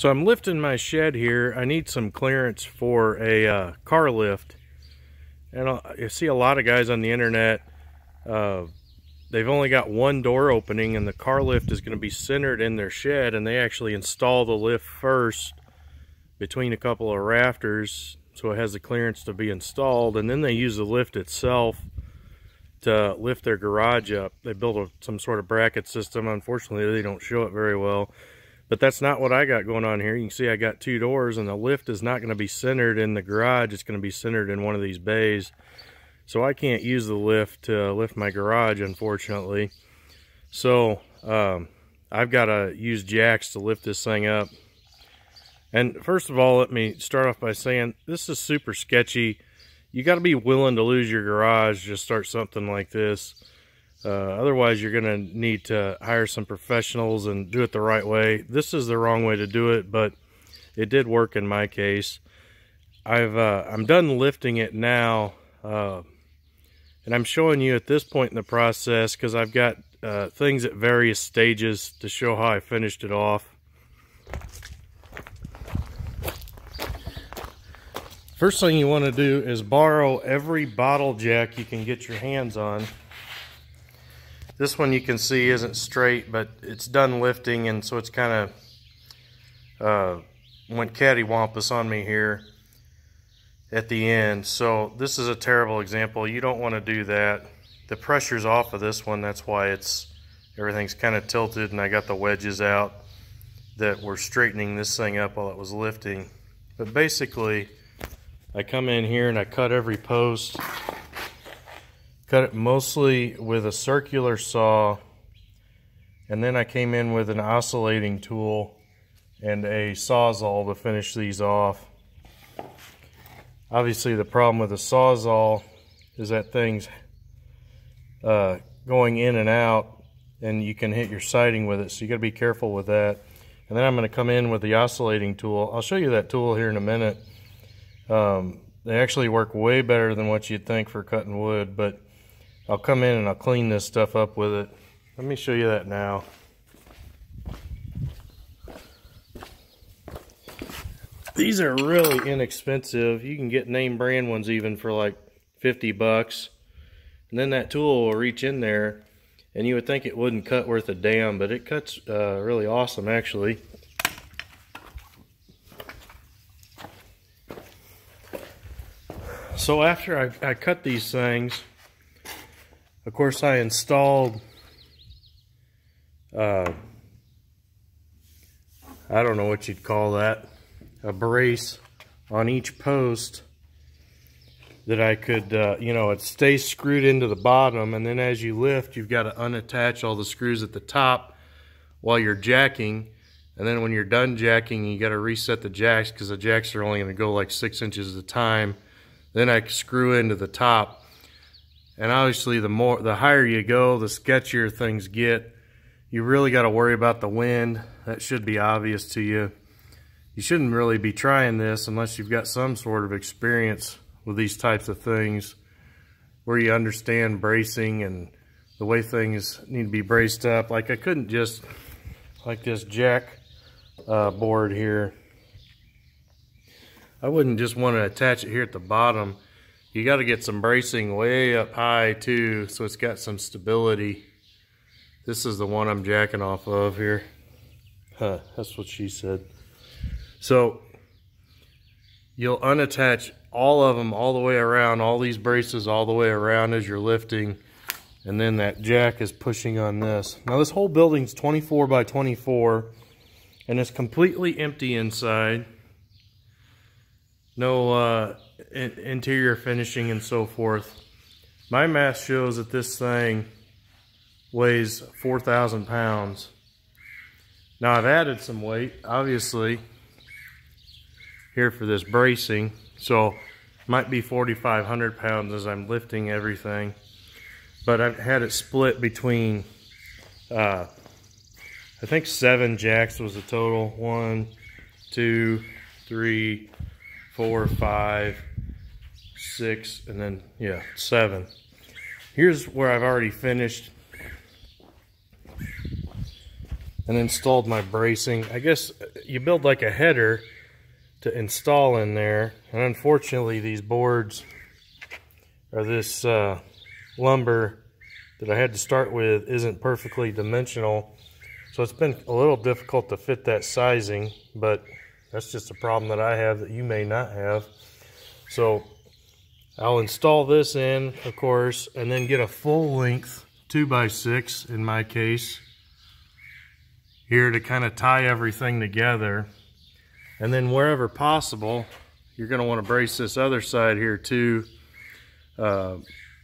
So I'm lifting my shed here. I need some clearance for a uh, car lift. And I see a lot of guys on the internet, uh, they've only got one door opening and the car lift is going to be centered in their shed and they actually install the lift first between a couple of rafters so it has the clearance to be installed and then they use the lift itself to lift their garage up. They build a, some sort of bracket system. Unfortunately, they don't show it very well. But that's not what I got going on here. You can see I got two doors and the lift is not going to be centered in the garage. It's going to be centered in one of these bays. So I can't use the lift to lift my garage, unfortunately. So um, I've got to use jacks to lift this thing up. And first of all, let me start off by saying this is super sketchy. You got to be willing to lose your garage to start something like this. Uh, otherwise, you're going to need to hire some professionals and do it the right way. This is the wrong way to do it, but it did work in my case. I've uh, I'm done lifting it now, uh, and I'm showing you at this point in the process because I've got uh, things at various stages to show how I finished it off. First thing you want to do is borrow every bottle jack you can get your hands on. This one you can see isn't straight, but it's done lifting, and so it's kind of uh, went cattywampus on me here at the end. So this is a terrible example. You don't want to do that. The pressure's off of this one. That's why it's everything's kind of tilted, and I got the wedges out that were straightening this thing up while it was lifting. But basically, I come in here and I cut every post Cut it mostly with a circular saw. And then I came in with an oscillating tool and a sawzall to finish these off. Obviously the problem with the sawzall is that thing's uh, going in and out and you can hit your siding with it so you got to be careful with that and then I'm going to come in with the oscillating tool I'll show you that tool here in a minute um, they actually work way better than what you'd think for cutting wood but I'll come in and I'll clean this stuff up with it. Let me show you that now. These are really inexpensive. You can get name brand ones even for like 50 bucks. And then that tool will reach in there and you would think it wouldn't cut worth a damn, but it cuts uh, really awesome actually. So after I, I cut these things, of course, I installed, uh, I don't know what you'd call that, a brace on each post that I could, uh, you know, it stays screwed into the bottom, and then as you lift, you've got to unattach all the screws at the top while you're jacking, and then when you're done jacking, you got to reset the jacks because the jacks are only going to go like six inches at a time. Then I screw into the top and obviously, the more, the higher you go, the sketchier things get. You really got to worry about the wind. That should be obvious to you. You shouldn't really be trying this unless you've got some sort of experience with these types of things where you understand bracing and the way things need to be braced up. Like I couldn't just, like this jack uh, board here, I wouldn't just want to attach it here at the bottom you got to get some bracing way up high too, so it's got some stability. This is the one I'm jacking off of here. Huh, that's what she said. So you'll unattach all of them all the way around, all these braces all the way around as you're lifting. And then that jack is pushing on this. Now this whole building's 24 by 24 and it's completely empty inside. No, uh, interior finishing and so forth. My math shows that this thing weighs 4,000 pounds. Now I've added some weight, obviously, here for this bracing. So might be 4,500 pounds as I'm lifting everything. But I've had it split between, uh, I think seven jacks was the total. One, two, three, four, five, six, and then, yeah, seven. Here's where I've already finished and installed my bracing. I guess you build like a header to install in there. And unfortunately, these boards or this uh, lumber that I had to start with isn't perfectly dimensional. So it's been a little difficult to fit that sizing, but that's just a problem that I have that you may not have. So I'll install this in, of course, and then get a full length 2x6 in my case here to kind of tie everything together. And then wherever possible, you're going to want to brace this other side here too. Uh,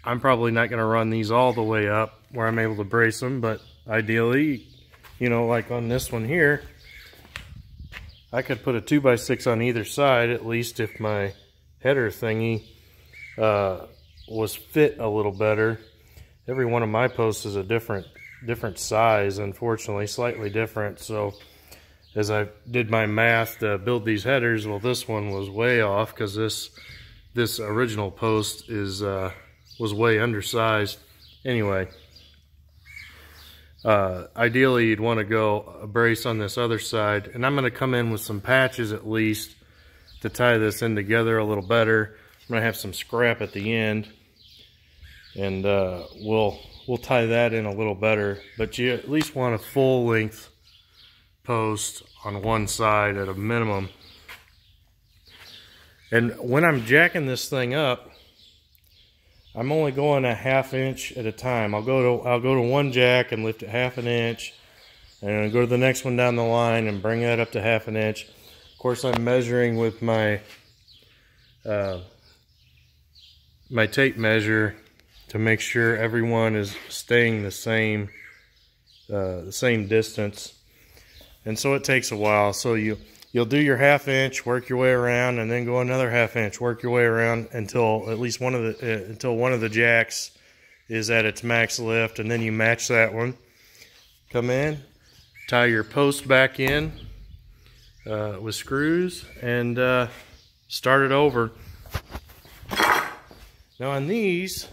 I'm probably not going to run these all the way up where I'm able to brace them, but ideally, you know, like on this one here, I could put a 2x6 on either side, at least if my header thingy uh, was fit a little better. Every one of my posts is a different different size, unfortunately, slightly different. So as I did my math to build these headers, well, this one was way off because this this original post is uh, was way undersized. Anyway, uh, ideally you'd want to go a brace on this other side, and I'm going to come in with some patches at least to tie this in together a little better. I'm to have some scrap at the end, and uh, we'll we'll tie that in a little better. But you at least want a full length post on one side at a minimum. And when I'm jacking this thing up, I'm only going a half inch at a time. I'll go to I'll go to one jack and lift it half an inch, and I'll go to the next one down the line and bring that up to half an inch. Of course, I'm measuring with my uh, my tape measure to make sure everyone is staying the same uh, the same distance. And so it takes a while. So you you'll do your half inch, work your way around, and then go another half inch, work your way around until at least one of the uh, until one of the jacks is at its max lift, and then you match that one. Come in, tie your post back in uh, with screws, and uh, start it over. Now on these,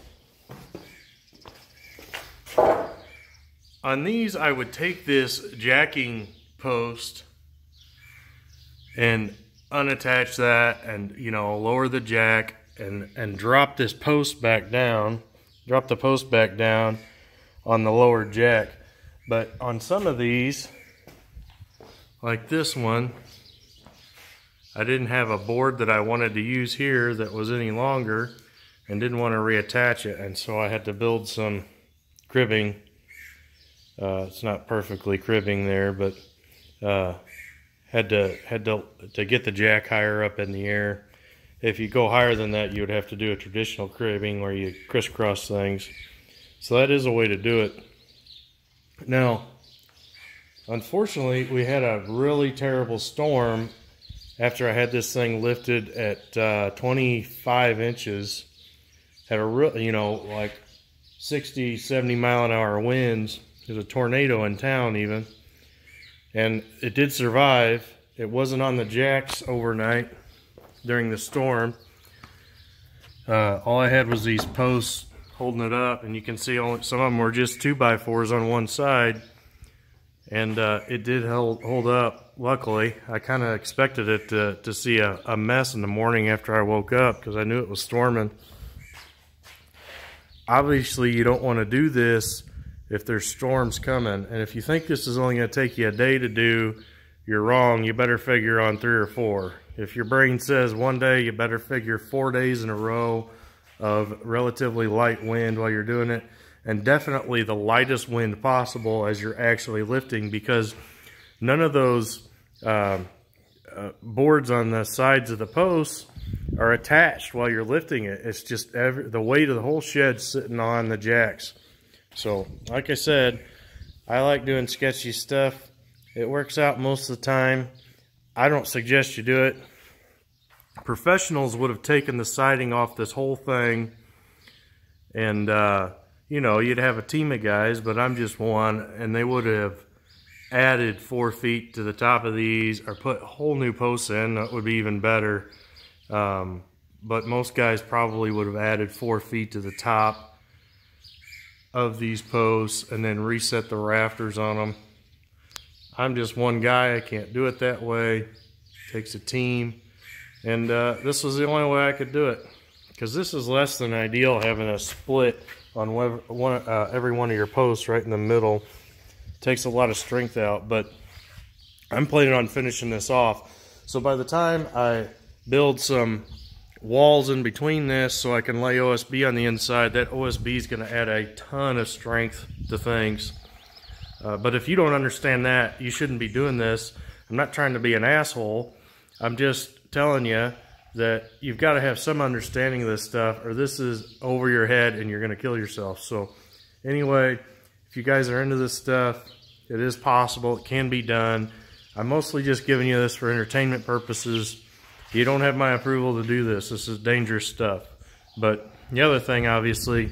on these I would take this jacking post and unattach that and you know lower the jack and and drop this post back down drop the post back down on the lower jack. But on some of these like this one I didn't have a board that I wanted to use here that was any longer and didn't want to reattach it and so I had to build some cribbing uh, it's not perfectly cribbing there but uh, had to had to to get the jack higher up in the air. If you go higher than that, you would have to do a traditional cribbing where you crisscross things. So that is a way to do it. Now, unfortunately, we had a really terrible storm after I had this thing lifted at uh, 25 inches. Had a real, you know, like 60, 70 mile an hour winds. There's a tornado in town even and it did survive. It wasn't on the jacks overnight during the storm. Uh, all I had was these posts holding it up, and you can see only, some of them were just two by fours on one side, and uh, it did hold, hold up. Luckily, I kind of expected it to, to see a, a mess in the morning after I woke up because I knew it was storming. Obviously, you don't want to do this if there's storms coming. And if you think this is only going to take you a day to do, you're wrong. You better figure on three or four. If your brain says one day, you better figure four days in a row of relatively light wind while you're doing it. And definitely the lightest wind possible as you're actually lifting because none of those uh, uh, boards on the sides of the posts are attached while you're lifting it. It's just every, the weight of the whole shed sitting on the jacks. So, like I said, I like doing sketchy stuff. It works out most of the time. I don't suggest you do it. Professionals would have taken the siding off this whole thing and, uh, you know, you'd have a team of guys, but I'm just one, and they would have added four feet to the top of these or put whole new posts in. That would be even better. Um, but most guys probably would have added four feet to the top of these posts and then reset the rafters on them. I'm just one guy. I can't do it that way. It takes a team. And uh, this was the only way I could do it. Because this is less than ideal having a split on one, uh, every one of your posts right in the middle. It takes a lot of strength out. But I'm planning on finishing this off. So by the time I build some walls in between this so I can lay OSB on the inside, that OSB is going to add a ton of strength to things. Uh, but if you don't understand that, you shouldn't be doing this. I'm not trying to be an asshole. I'm just telling you that you've got to have some understanding of this stuff or this is over your head and you're going to kill yourself. So anyway, if you guys are into this stuff, it is possible. It can be done. I'm mostly just giving you this for entertainment purposes. You don't have my approval to do this. This is dangerous stuff. But the other thing, obviously,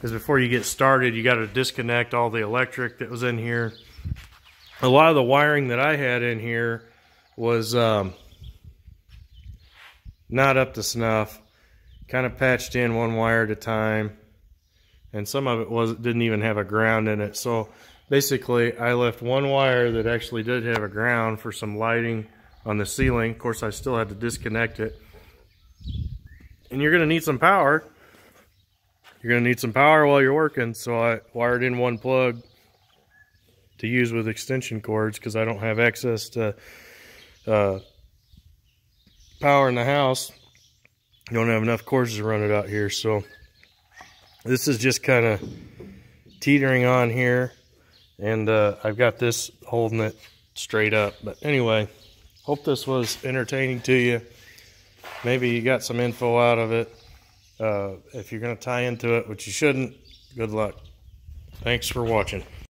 is before you get started, you got to disconnect all the electric that was in here. A lot of the wiring that I had in here was um, not up to snuff. Kind of patched in one wire at a time. And some of it was didn't even have a ground in it. So basically, I left one wire that actually did have a ground for some lighting on the ceiling. Of course, I still had to disconnect it. And you're going to need some power you're going to need some power while you're working, so I wired in one plug to use with extension cords because I don't have access to uh, power in the house. You don't have enough cords to run it out here, so this is just kind of teetering on here, and uh, I've got this holding it straight up. But anyway, hope this was entertaining to you. Maybe you got some info out of it. Uh, if you're going to tie into it, which you shouldn't, good luck. Thanks for watching.